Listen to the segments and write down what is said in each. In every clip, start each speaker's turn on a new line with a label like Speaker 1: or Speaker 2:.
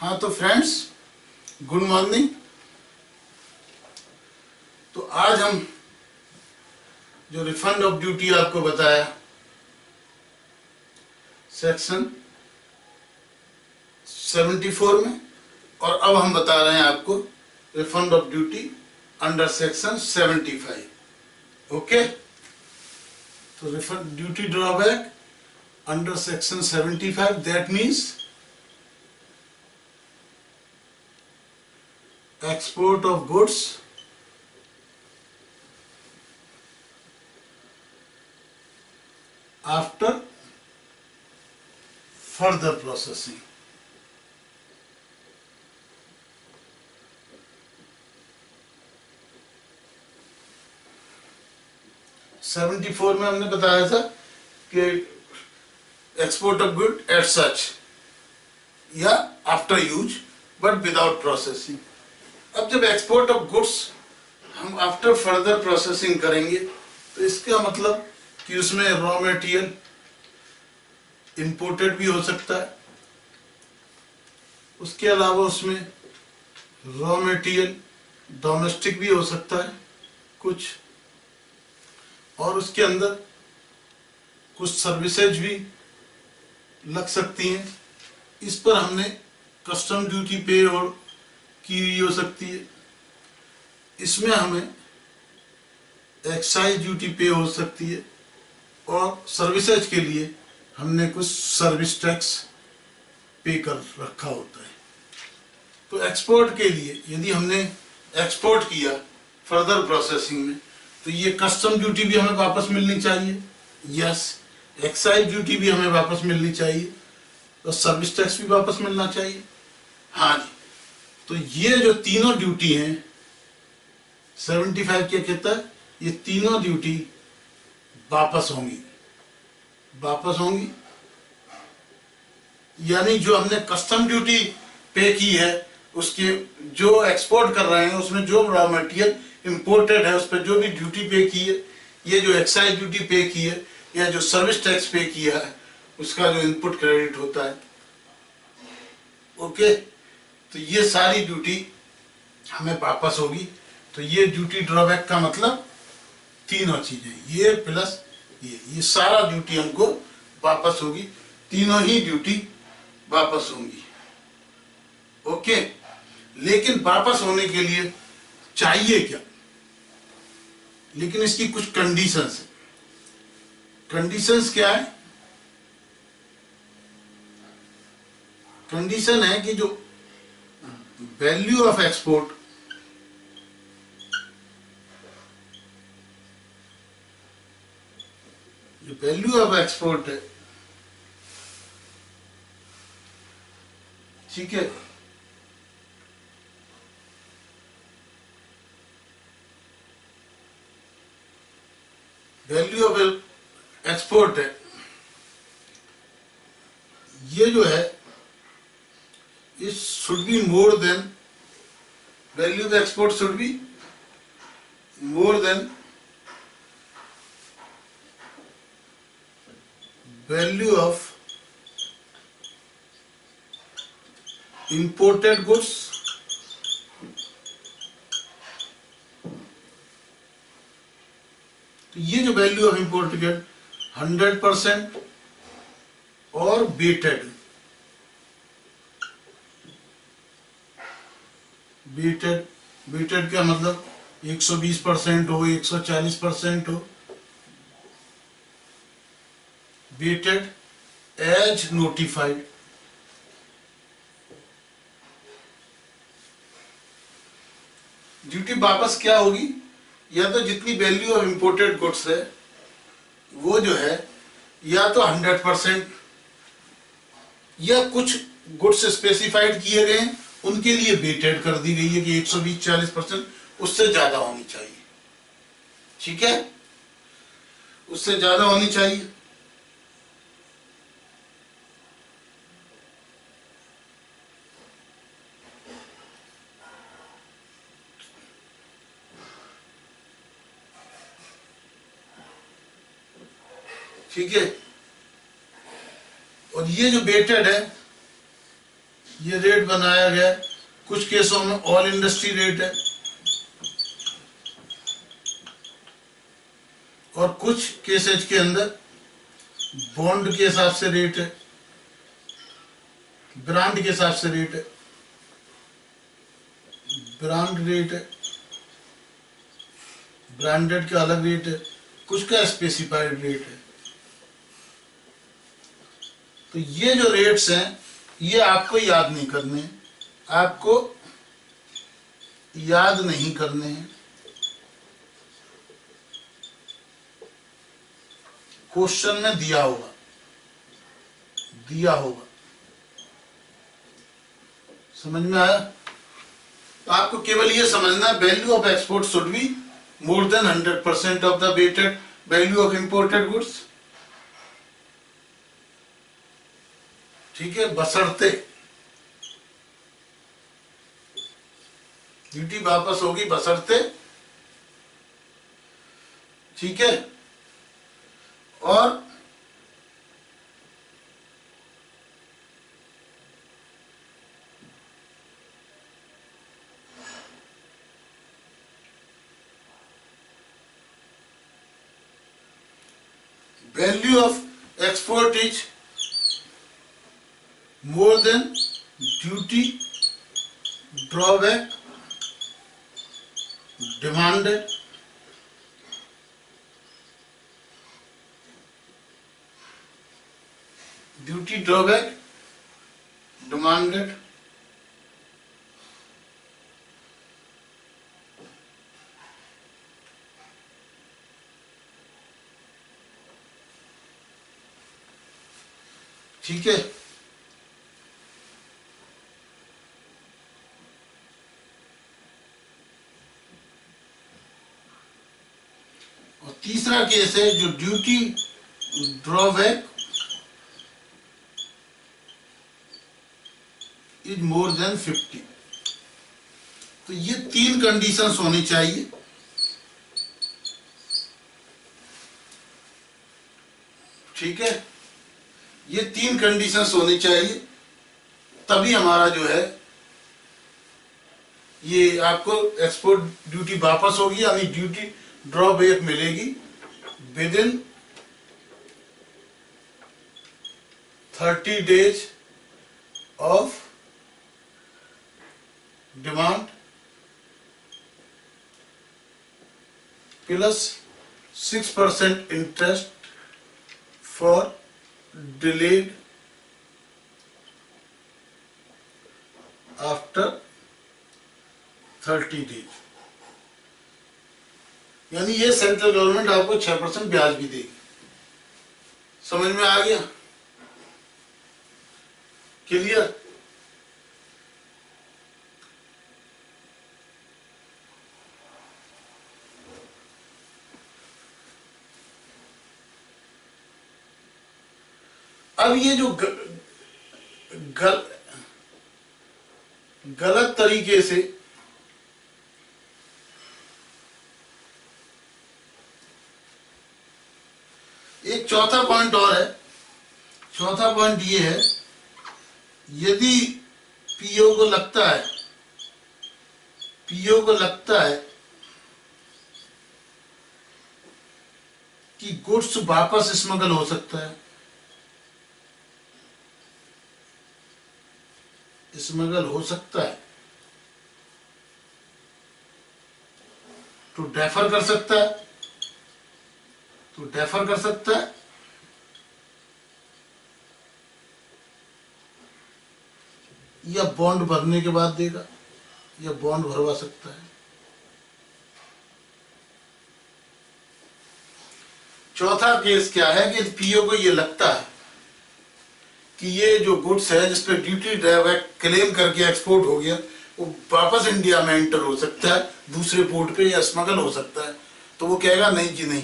Speaker 1: हाँ तो friends good morning तो आज हम जो रिफंड ऑफ़ ड्यूटी आपको बताया सेक्शन 74 में, और अब हम बता रहे हैं आपको refund of duty under section 75 okay तो refund duty drawback under section 75 that means export of goods after further processing. Seventy four में हमने बताया था कि export of good at such या after use but without processing अब जब export of goods हम आफ्टर फर्दर प्रोसेसिंग करेंगे तो इसका मतलब कि उसमें रॉ मटेरियल इंपोर्टेड भी हो सकता है। उसके अलावा उसमें रॉ मटेरियल डोमेस्टिक भी हो सकता है, कुछ। और उसके अंदर कुछ सर्विसेज़ भी लग सकती हैं। इस पर हमने कस्टम ड्यूटी पे और की हुई हो सकती है। इसमें हमें एक्साइज ड्यूटी पे हो सकती है और सर्विसेज़ के लिए हमने कुछ सर्विस टैक्स पे कर रखा होता है। तो एक्सपोर्ट के लिए यदि हमने एक्सपोर्ट किया फर्दर प्रोसेसिंग में तो ये कस्टम ड्यूटी भी हमें वापस मिलनी चाहिए। यस एक्साइज ड्यूटी भी हमें वापस मिलनी चाहिए और सर्विस टैक्स भी वापस मिलना चाहिए। हाँ जी। तो ये जो तीनों ड्यूटी हैं 75 क्या कहता है ये तीनों ड्यूटी वापस होंगी। वापस होंगी? यानी जो हमने कस्टम ड्यूटी पे की है, उसके जो एक्सपोर्ट कर रहे हैं, उसमें जो रॉ मटेरियल इंपोर्टेड है, उस पर जो भी ड्यूटी पे की है, ये जो एक्साइज ड्यूटी पे की है, या जो सर्विस टैक्स पे किया है, उसका जो इनपुट क्रेडिट होता है। ओके तो ये सारी ड्यूटी हमें वापस होगी। तो ये ड्यूटी ड्रॉबैक का मतलब तीनों चीज़ें, ये प्लस ये ये सारा ड्यूटी हमको वापस होगी। तीनों ही ड्यूटी वापस होंगी। ओके लेकिन वापस होने के लिए चाहिए क्या? लेकिन इसकी कुछ कंडीशंस है। कंडीशंस क्या है? कंडीशन है कि जो वैल्यू ऑफ़ एक्सपोर्ट जो वैल्यू ऑफ़ एक्सपोर्ट है ठीक है? वैल्यू ऑफ़ एक्सपोर्ट है ये जो है it should be more than value of export should be more than value of imported goods तो ये जो value of imported hundred percent और बेटेड बीटेड बीटेड का मतलब 120 परसेंट हो 140 परसेंट हो। बीटेड एज नोटिफाइड ड्यूटी वापस क्या होगी? या तो जितनी वैल्यू ऑफ़ इंपोर्टेड गुड्स है, वो जो है, या तो 100 परसेंट या कुछ गुड्स स्पेसिफाइड किए गए हैं। उनके लिए वेटेड कर दी गई है कि 120 40 परसेंट उससे ज़्यादा होनी चाहिए। ठीक है? उससे ज़्यादा होनी चाहिए। ठीक है? और ये जो बेटेड है ये रेट बनाया गया कुछ केसों में ऑल इंडस्ट्री रेट है। और कुछ केसेज के अंदर बॉन्ड के हिसाब से रेट है। ब्रांड के हिसाब से रेट है। ब्रांड रेट है। ब्रांडेड का अलग रेट है। कुछ का स्पेसिफाइड रेट है। तो ये जो रेट्स हैं ये आपको याद नहीं करने हैं आपको याद नहीं करने। हैं क्वेश्चन में दिया होगा। दिया होगा। समझ में आया? तो आपको केवल ये समझना value of export should be more than hundred percent of the weighted value of imported goods ठीक है बसरते। ड्यूटी वापस होगी बसरते। ठीक है? और value of export is more than duty drawback demanded duty drawback demanded ठीक है और तीसरा केस है जो duty drawback is more than fifty. तो ये तीन कंडीशंस होनी चाहिए। ठीक है? ये तीन कंडीशंस होनी चाहिए, तभी हमारा जो है, ये आपको एक्सपोर्ट ड्यूटी वापस होगी, यानी ड्यूटी ड्रॉबैक मिलेगी। Thirty days of demand plus six percent interest for delayed after 30 days. यानी ये सेंट्रल गवर्नमेंट आपको छह परसेंट ब्याज भी देगी। समझ में आ गया? क्लियर अब ये जो ग, गल, गलत तरीके से एक चौथा पॉइंट और है। चौथा पॉइंट ये है, यदि पीओ को लगता है, पीओ को लगता है कि गुड्स वापस स्मगल हो सकता है। स्मगल हो सकता है। तो डेफर कर सकता है। तो डेफर कर सकता है। या बॉन्ड भरने के बाद देगा, या बॉन्ड भरवा सकता है। चौथा केस क्या है कि पीओ को ये लगता है कि ये जो गुड्स है जिस पर ड्यूटी ड्राइवैक क्लेम करके एक्सपोर्ट हो गया, वो वापस इंडिया में एंटर हो सकता है, दूसरे पोर्ट पे या स्मगल हो सकता है। तो वो कहेगा, नहीं जी, नहीं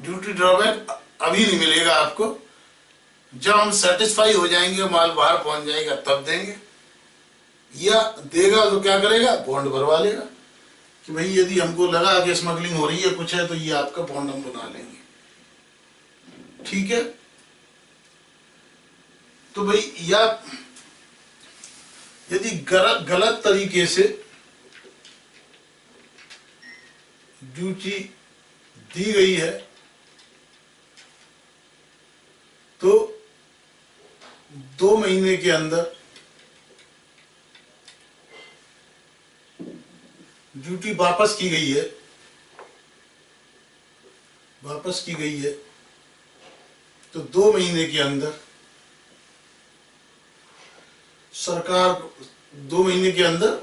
Speaker 1: ड्यूटी ड्रॉबैक अभी नहीं मिलेगा आपको। जब हम सेटिस्फाई हो जाएँगे माल बाहर पहुँच जाएगा, तब देंगे। या देगा तो क्या करेगा? बॉन्ड भरवा लेगा। कि भाई, यदि हमको लगा कि स्मगलिंग हो रही है, कुछ है तो ये आपका बॉन्ड हम बना लेंगे। ठीक है? तो भाई, या यदि गलत गलत तरीके से ड्यूटी दी गई है तो दो महीने के अंदर ड्यूटी वापस की गई है। वापस की गई है। तो दो महीने के अंदर सरकार दो महीने के अंदर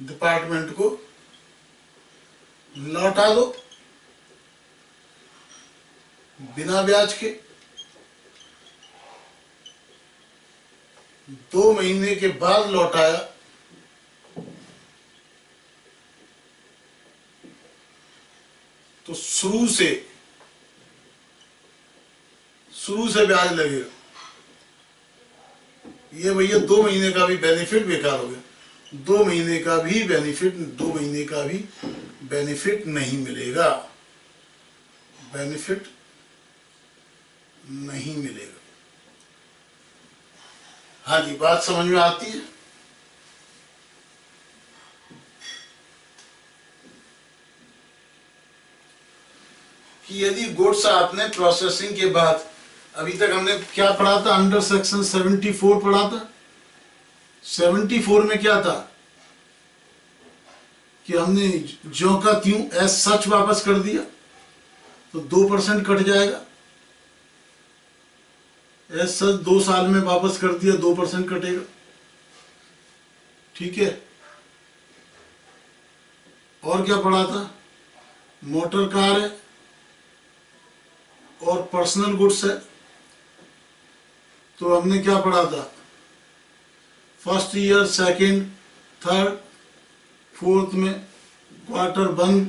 Speaker 1: डिपार्टमेंट को लौटा दो। बिना ब्याज के, दो महीने के बाद लौटाया तो शुरू से शुरू से ब्याज लगेगा। ये भैया दो महीने का भी बेनिफिट बेकार हो गया। दो महीने का भी बेनिफिट दो महीने का भी बेनिफिट नहीं मिलेगा। बेनिफिट नहीं मिलेगा। हाँ जी, बात समझ में आती है? कि यदि गुड्स आपने प्रोसेसिंग के बाद, अभी तक हमने क्या पढ़ा था? अंडर सेक्शन 74 पढ़ा था? 74 में क्या था? कि हमने जो का त्यों एस सच वापस कर दिया तो दो परसेंट कट जाएगा। एज सच दो साल में वापस कर दिया, दो परसेंट कटेगा। ठीक है? और क्या पढ़ा था? मोटर कार है और पर्सनल गुड्स है। तो हमने क्या पढ़ा था? First year, second, third, fourth में, quarter one,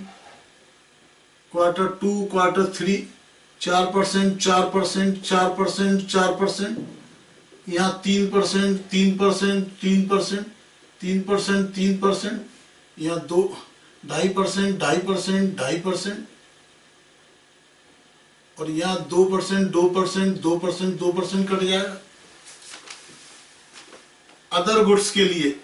Speaker 1: quarter two, quarter three चार परसेंट चार परसेंट चार परसेंट चार परसेंट। यहाँ तीन परसेंट तीन परसेंट तीन परसेंट तीन परसेंट तीन परसेंट। यहाँ दो, ढाई परसेंट ढाई परसेंट ढाई परसेंट। और यहाँ दो परसेंट दो परसेंट दो परसेंट दो परसेंट कट जाएगा अदर गुड्स के लिए।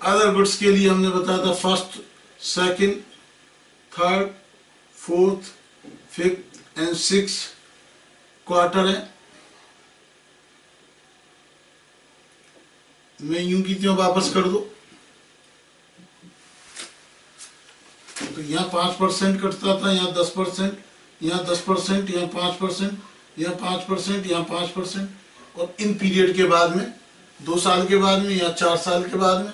Speaker 1: अदर गुड्स के लिए हमने बताया था first second third, fourth, fifth and six quarter है। मैं यूँ की त्यों वापस कर दो। तो यहाँ पाँच परसेंट कटता था, यहाँ दस परसेंट, यहाँ दस परसेंट, यहाँ पाँच परसेंट, यहाँ पाँच परसेंट, यहाँ पाँच परसेंट। और इन पीरियड के बाद में, दो साल के बाद में या चार साल के बाद में,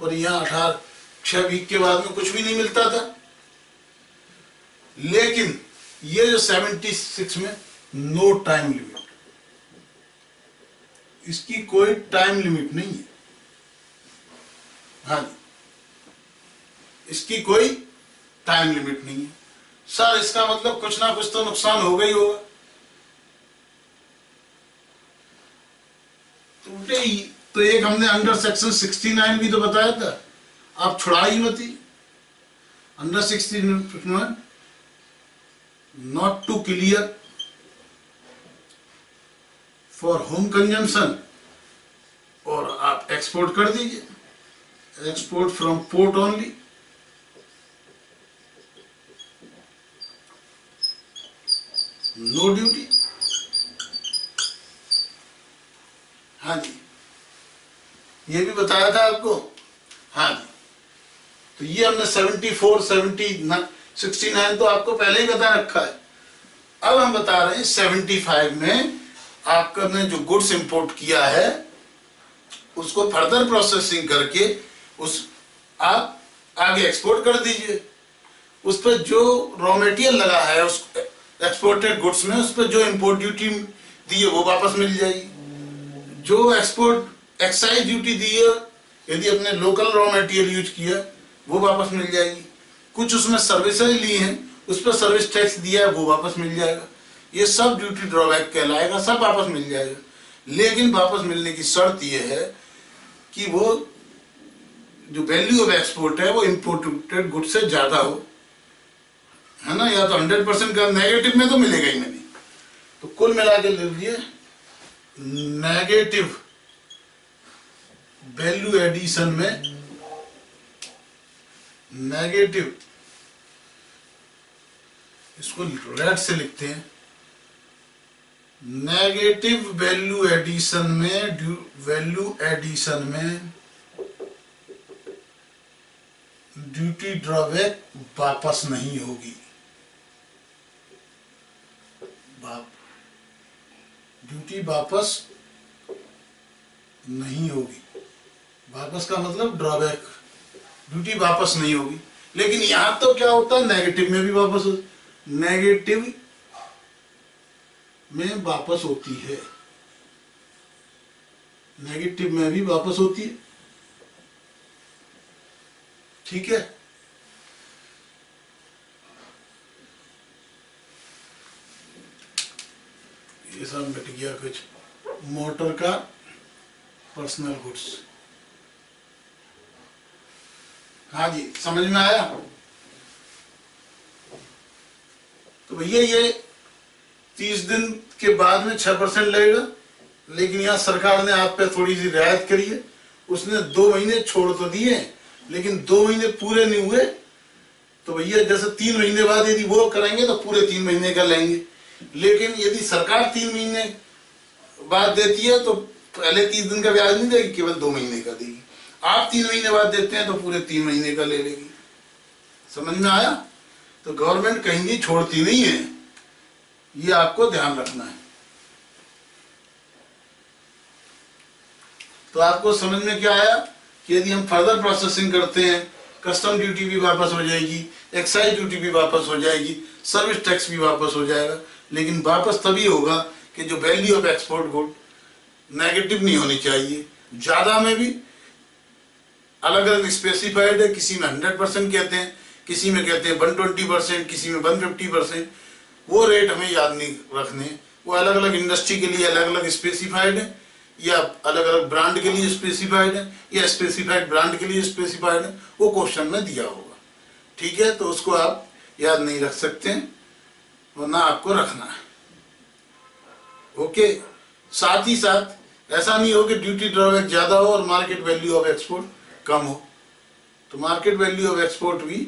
Speaker 1: और यहाँ अठारह छह वीक के बाद में कुछ भी नहीं मिलता था। लेकिन ये जो सेवेंटी सिक्स में नो टाइम लिमिट इसकी कोई टाइम लिमिट नहीं है। हाँ इसकी कोई टाइम लिमिट नहीं है। सर, इसका मतलब कुछ ना कुछ तो नुकसान हो गई होगा। टूटे ही तो एक हमने अंडर सेक्शन 69 भी तो बताया था। आप छुड़ा ही। मती under 69 not to clear for home consumption और आप एक्सपोर्ट कर दीजिए। Export from port only no duty हाँ जी। ये भी बताया था आपको? हाँ जी। तो ये हमने 74, 70, 69 तो आपको पहले ही बता रखा है। अब हम बता रहे हैं 75 में आपने जो गुड्स इंपोर्ट किया है, उसको फर्दर प्रोसेसिंग करके उस आप आगे एक्सपोर्ट कर दीजिए। उस पर जो रॉ मेटेरियल लगा है, उस एक्सपोर्टेड गुड्स में, उस पर जो इंपोर्ट ड्यूटी दी है वो वापस मिल जाएगी। जो एक्सपोर्ट, एक्साइज ड्यूटी दी है, यदि अपने लोकल रॉ मेटेरियल यूज़ किया, वो वापस मिल जाएगी। कुछ उसमें सर्विसेज़ ली हैं, उस पर सर्विस टैक्स दिया है, वो वापस मिल जाएगा। ये सब ड्यूटी ड्रॉबैक कहलाएगा, सब वापस मिल जाएगा। लेकिन वापस मिलने की शर्त यह है कि वो जो वैल्यू ऑफ़ एक्सपोर्ट है, वो इम्पोर्टेड गुड से ज़्यादा हो। है ना? या तो हंड्रेड परसेंट का नेगेटिव में तो मिलेगा ही नहीं। तो कुल मिला के लिख लिए नेगेटिव वैल्यू एडिशन में नेगेटिव इसको रेड से लिखते हैं। नेगेटिव वैल्यू एडिशन में वैल्यू एडिशन में ड्यूटी ड्रॉबैक वापस नहीं होगी। ड्यूटी वापस नहीं होगी। वापस का मतलब ड्रॉबैक ड्यूटी वापस नहीं होगी। लेकिन यहाँ तो क्या होता है नेगेटिव में भी वापस नेगेटिव में वापस होती है। नेगेटिव में भी वापस होती है। ठीक है? ये सब मिट गया कुछ। मोटर का पर्सनल गुड्स हाँ जी, समझ में आया? तो भैया, ये तीस दिन के बाद में छह परसेंट लगेगा, लेकिन यहाँ सरकार ने आप पे थोड़ी सी रियायत करी है। उसने दो महीने छोड़ तो दिए, लेकिन दो महीने पूरे नहीं हुए। तो भैया, जैसे तीन महीने बाद यदि वो करेंगे तो पूरे तीन महीने का लेंगे। लेकिन यदि सरकार तीन महीने बाद देती है तो पहले तीस दिन का ब्याज नहीं देगी, केवल दो महीने का देगी। आप तीन महीने बाद देते हैं तो पूरे तीन महीने का ले लेगी। समझ में आया? तो गवर्नमेंट कहीं भी छोड़ती नहीं है। ये आपको ध्यान रखना है। तो आपको समझ में क्या आया? कि यदि हम फर्दर प्रोसेसिंग करते हैं कस्टम ड्यूटी भी वापस हो जाएगी एक्साइज ड्यूटी भी वापस हो जाएगी सर्विस टैक्स भी वापस हो जाएगा। लेकिन वापस तभी होगा कि जो value of export good negative नहीं होनी चाहिए। ज़्यादा में भी अलग अलग स्पेसिफाइड है, किसी में हंड्रेड परसेंट कहते हैं, किसी में कहते हैं वन ट्वेंटी परसेंट किसी में वन फिफ्टी परसेंट वो रेट हमें याद नहीं रखने। वो अलग अलग इंडस्ट्री के लिए अलग अलग स्पेसिफाइड है, या अलग अलग ब्रांड के लिए स्पेसिफाइड है, या स्पेसिफाइड ब्रांड के लिए स्पेसिफाइड है, वो क्वेश्चन में दिया होगा। ठीक है? तो उसको आप याद नहीं रख सकते, वरना आपको रखना है। ओके साथ ही साथ, ऐसा नहीं हो कि ड्यूटी ड्रॉबैक ज़्यादा हो और मार्केट वैल्यू ऑफ़ एक्सपोर्ट कम हो। तो मार्केट वैल्यू ऑफ़ एक्सपोर्ट भी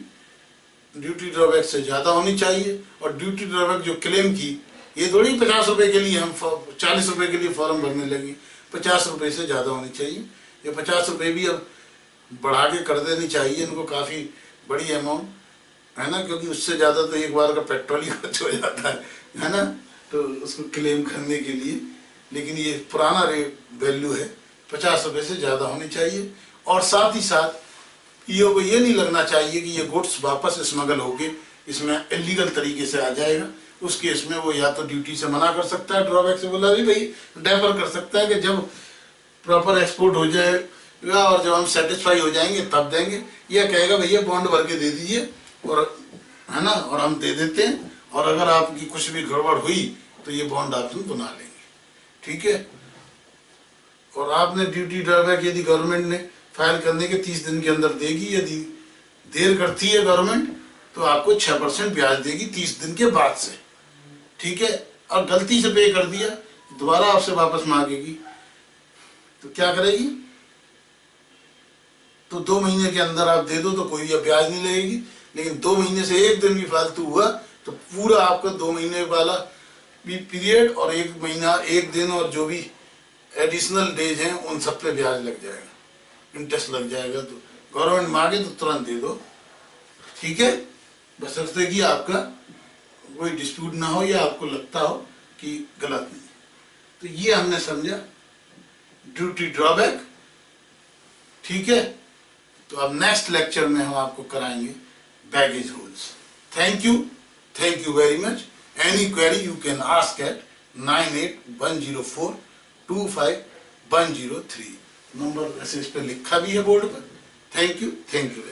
Speaker 1: ड्यूटी ड्रॉबैक से ज़्यादा होनी चाहिए और ड्यूटी ड्रॉबैक जो क्लेम की, ये थोड़ी पचास रुपए के लिए हम चालीस रुपए के लिए फॉर्म भरने लगे। पचास रुपए से ज़्यादा होनी चाहिए। ये पचास रुपए भी अब बढ़ा के कर देनी चाहिए, इनको काफ़ी बड़ी अमाउंट है ना? क्योंकि उससे ज़्यादा तो एक बार का पेट्रोल ही खर्च हो जाता है है ना? तो उसको क्लेम करने के लिए। लेकिन ये पुराना रेट वैल्यू है, पचास रुपए से ज़्यादा होनी चाहिए। और साथ ही साथ ईओ को ये नहीं लगना चाहिए कि ये गुड्स वापस स्मगल होके इसमें इलीगल तरीके से आ जाएगा। उस केस में वो या तो ड्यूटी से मना कर सकता है ड्रॉबैक से बोला भी भाई डेफर कर सकता है कि जब प्रॉपर एक्सपोर्ट हो जाएगा और जब हम सेटिस्फाई हो जाएँगे, तब देंगे। या कहेगा, भैया बॉन्ड भर के दे दीजिए और, है ना, और हम दे देते हैं। और अगर आपकी कुछ भी गड़बड़ हुई तो ये बॉन्ड ऑप्शन बना लेंगे। ठीक है? और आपने ड्यूटी ड्रॉबैक यदि गवर्नमेंट ने फ़ाइल करने के तीस दिन के अंदर देगी, यदि देर करती है गवर्नमेंट तो आपको छह परसेंट ब्याज देगी तीस दिन के बाद से। ठीक है? और गलती से पे कर दिया, दोबारा आपसे वापस मांगेगी। तो क्या करेगी? तो दो महीने के अंदर आप दे दो तो कोई ब्याज नहीं लगेगी। लेकिन दो महीने से एक दिन भी फालतू हुआ तो पूरा आपका दो महीने वाला भी पीरियड और एक महीना, एक दिन और जो भी एडिशनल डेज़ हैं, उन सब पे ब्याज लग जाएगा। इंटरेस्ट लग जाएगा तो। गवर्नमेंट मांगे तो तुरंत दे दो। ठीक है? बसरते कि आपका कोई डिस्प्यूट ना हो या आपको लगता हो कि गलत नहीं। तो ये हमने समझा। ड्यूटी ड्रॉबैक ठीक है? तो अब नेक्स्ट लेक्चर में हम आपको कराएँगे baggage rules thank you thank you very much any query you can ask at nine eight one zero four two five one zero three number ऐसे इस पर लिखा भी है बोर्ड पर। Thank you thank you